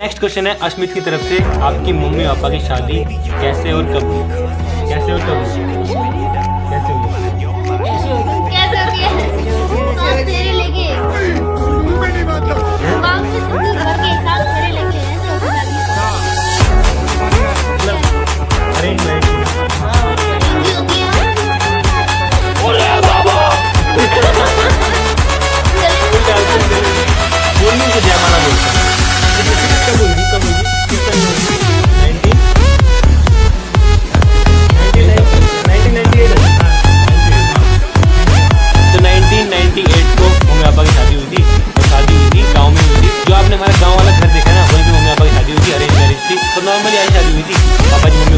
Next question है अश्मित की तरफ़ से, आपकी मम्मी पापा की शादी कैसे और कब कैसे और कब? पापा की शादी हुई थी, वो शादी हुई थी, गाँव में हुई थी। जो आपने हमारे गाँव वाला घर देखा ना, वही मम्मी पापा की शादी हुई थी, अरेंज मैरिज थी। तो नॉर्मली आई शादी हुई थी, पापा जी मम्मी